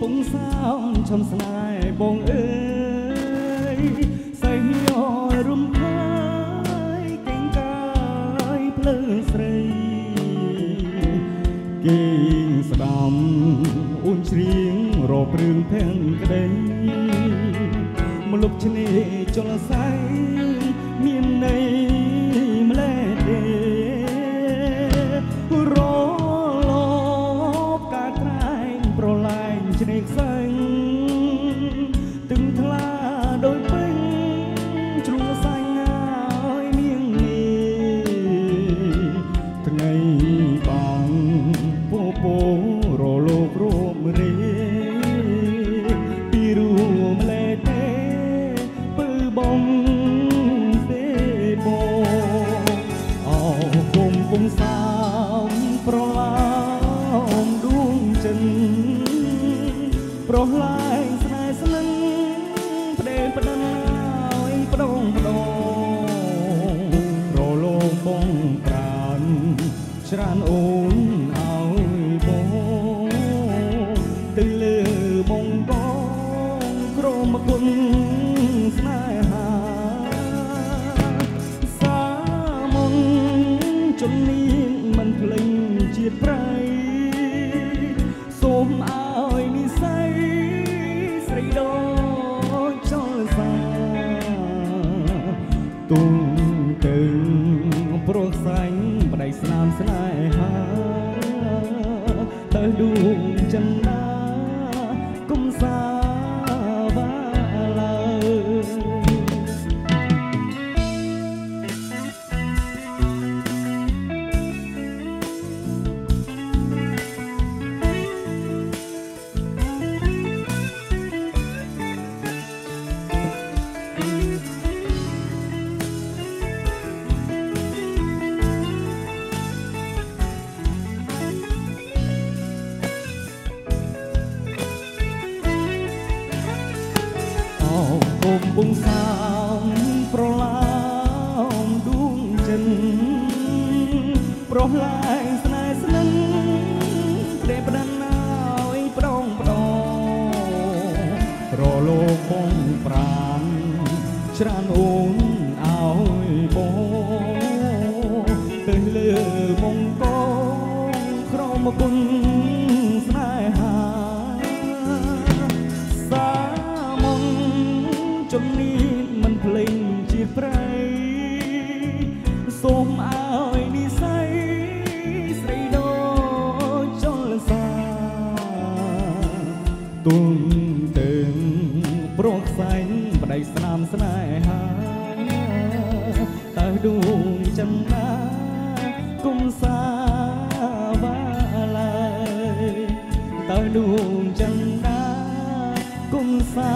សោមឈំស្នេហ៍បងអើយសៃយោរំខាយកេងកាយភ្លើងស្រីគេងស្ដាំអូនច្រៀងរករឿងភែងក្តីមកលុបឆ្នេរចលស័យ ឡែង ប្រោះឡាយស្នេហ៍ស្នឹងផ្ដេផ្ដិនឲ្យផ្ដងផ្ដងរលោងបងប្រានច្រើនអូនឲ្យបងទៅលើបងបងក្រមគុណស្នេហាសាមុនជំនាញមិនភ្លេងជាតិប្រៃ ទុំទៅព្រោះសាញ់ប្តីស្នាមស្នេហា គុំពុងសោមប្រឡោមដួងចិនប្រោះឡាយស្នេហ៍ស្នឹងព្រេផ្ដាន់ឲ្យប្រងប្រដងរលោកបងប្រានច្រើនអូនឲ្យបងទៅលើមកកងក្រមគុណ ជំនាញមិនភ្លេងជាប្រៃសូមឲ្យនិស័យស្រីដូចចលសាទុំទៅព្រោះខ្សែងប្តីស្នាមស្នេហាតើដួងចិន្តាគុំសាវាឡើយតើដួងចិន្តាគុំសា